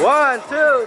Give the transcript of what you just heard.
One, two.